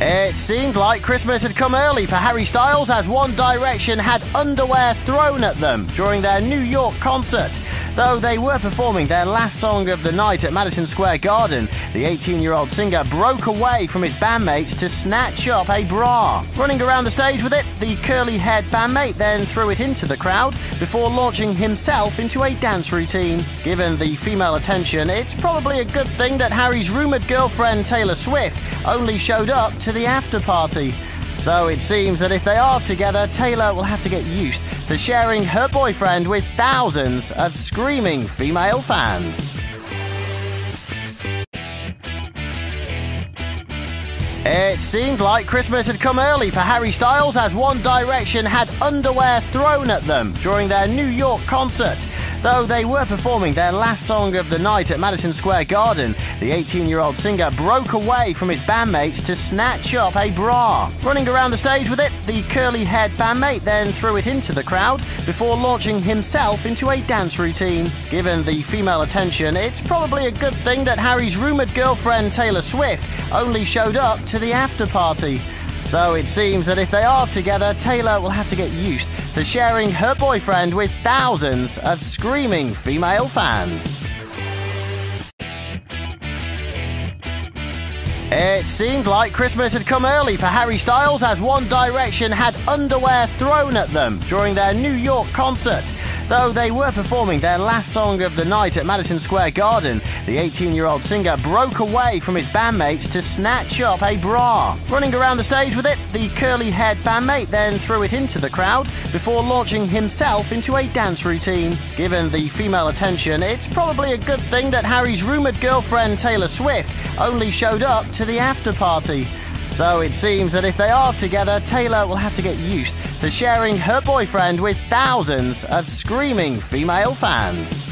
It seemed like Christmas had come early for Harry Styles as One Direction had underwear thrown at them during their New York concert. Though they were performing their last song of the night at Madison Square Garden, the 18 year old singer broke away from his bandmates to snatch up a bra. Running around the stage with it, the curly haired bandmate then threw it into the crowd before launching himself into a dance routine. Given the female attention, it's probably a good thing that Harry's rumoured girlfriend Taylor Swift only showed up to the after party. So it seems that if they are together, Taylor will have to get used to sharing her boyfriend with thousands of screaming female fans. It seemed like Christmas had come early for Harry Styles as One Direction had underwear thrown at them during their New York concert. Though they were performing their last song of the night at Madison Square Garden, the 18 year old singer broke away from his bandmates to snatch up a bra. Running around the stage with it, the curly haired bandmate then threw it into the crowd before launching himself into a dance routine. Given the female attention, it's probably a good thing that Harry's rumoured girlfriend Taylor Swift only showed up to the after party. So it seems that if they are together, Taylor will have to get used to sharing her boyfriend with thousands of screaming female fans. It seemed like Christmas had come early for Harry Styles as One Direction had underwear thrown at them during their New York concert. Though they were performing their last song of the night at Madison Square Garden, the 18 year old singer broke away from his bandmates to snatch up a bra. Running around the stage with it, the curly haired bandmate then threw it into the crowd before launching himself into a dance routine. Given the female attention, it's probably a good thing that Harry's rumoured girlfriend Taylor Swift only showed up to the after party. So it seems that if they are together, Taylor will have to get used to sharing her boyfriend with thousands of screaming female fans.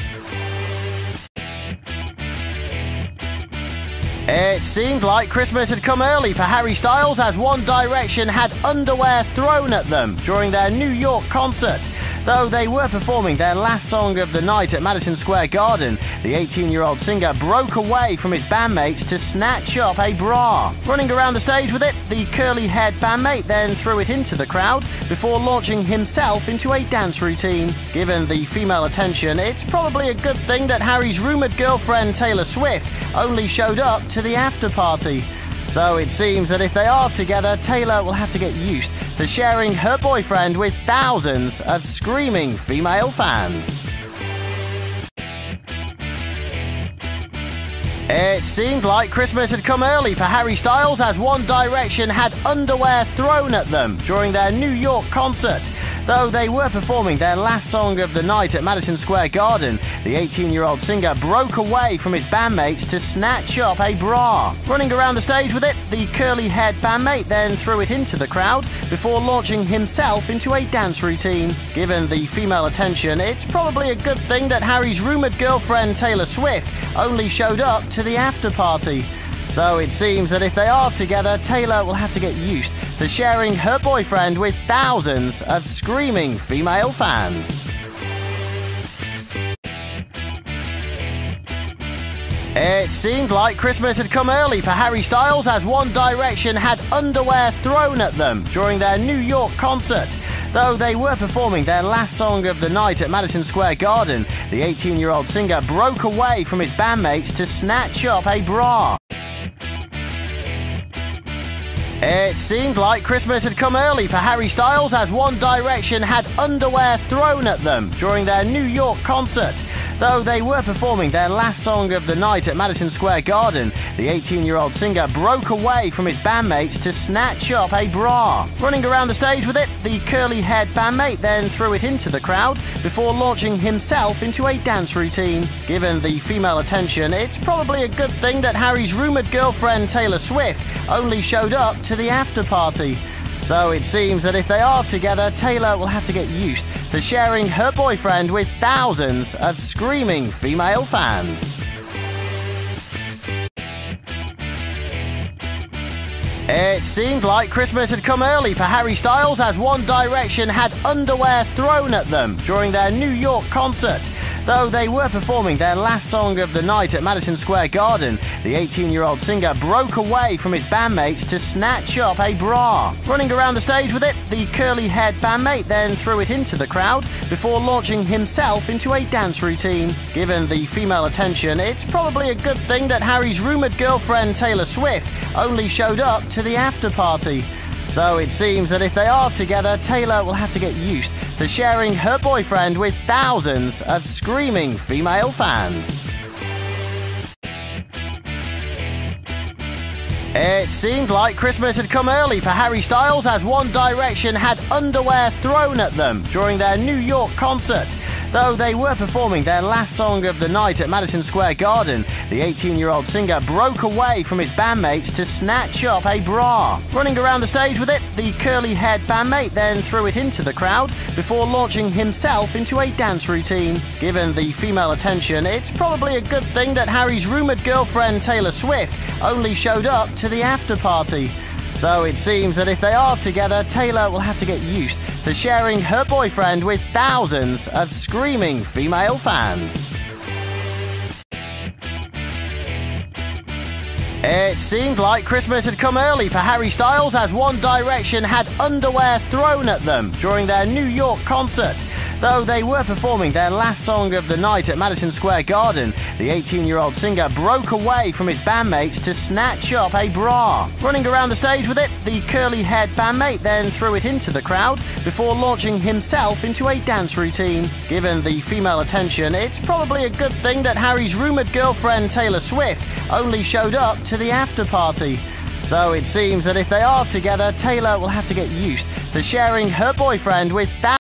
It seemed like Christmas had come early for Harry Styles as One Direction had underwear thrown at them during their New York concert. Though they were performing their last song of the night at Madison Square Garden, the 18 year old singer broke away from his bandmates to snatch up a bra. Running around the stage with it, the curly haired bandmate then threw it into the crowd before launching himself into a dance routine. Given the female attention, it's probably a good thing that Harry's rumoured girlfriend Taylor Swift only showed up to the after party. So it seems that if they are together, Taylor will have to get used to sharing her boyfriend with thousands of screaming female fans. It seemed like Christmas had come early for Harry Styles as One Direction had underwear thrown at them during their New York concert. Though they were performing their last song of the night at Madison Square Garden, the 18 year old singer broke away from his bandmates to snatch up a bra. Running around the stage with it, the curly haired bandmate then threw it into the crowd before launching himself into a dance routine. Given the female attention, it's probably a good thing that Harry's rumoured girlfriend Taylor Swift only showed up to the after party. So it seems that if they are together, Taylor will have to get used to sharing her boyfriend with thousands of screaming female fans. It seemed like Christmas had come early for Harry Styles as One Direction had underwear thrown at them during their New York concert. Though they were performing their last song of the night at Madison Square Garden, the 18 year old singer broke away from his bandmates to snatch up a bra. It seemed like Christmas had come early for Harry Styles as One Direction had underwear thrown at them during their New York concert. Though they were performing their last song of the night at Madison Square Garden, the 18 year old singer broke away from his bandmates to snatch up a bra. Running around the stage with it, the curly haired bandmate then threw it into the crowd before launching himself into a dance routine. Given the female attention, it's probably a good thing that Harry's rumoured girlfriend Taylor Swift only showed up to the after party. So it seems that if they are together, Taylor will have to get used to sharing her boyfriend with thousands of screaming female fans. It seemed like Christmas had come early for Harry Styles as One Direction had underwear thrown at them during their New York concert. Though they were performing their last song of the night at Madison Square Garden, the 18 year old singer broke away from his bandmates to snatch up a bra. Running around the stage with it, the curly haired bandmate then threw it into the crowd before launching himself into a dance routine. Given the female attention, it's probably a good thing that Harry's rumoured girlfriend Taylor Swift only showed up to the after party. So it seems that if they are together, Taylor will have to get used to sharing her boyfriend with thousands of screaming female fans. It seemed like Christmas had come early for Harry Styles as One Direction had underwear thrown at them during their New York concert. Though they were performing their last song of the night at Madison Square Garden, the 18 year old singer broke away from his bandmates to snatch up a bra. Running around the stage with it, the curly haired bandmate then threw it into the crowd before launching himself into a dance routine. Given the female attention, it's probably a good thing that Harry's rumoured girlfriend Taylor Swift only showed up to the after party. So it seems that if they are together, Taylor will have to get used to sharing her boyfriend with thousands of screaming female fans. It seemed like Christmas had come early for Harry Styles as One Direction had underwear thrown at them during their New York concert. Though they were performing their last song of the night at Madison Square Garden, the 18 year old singer broke away from his bandmates to snatch up a bra. Running around the stage with it, the curly haired bandmate then threw it into the crowd before launching himself into a dance routine. Given the female attention, it's probably a good thing that Harry's rumoured girlfriend Taylor Swift only showed up to the after party. So it seems that if they are together, Taylor will have to get used to sharing her boyfriend with thousands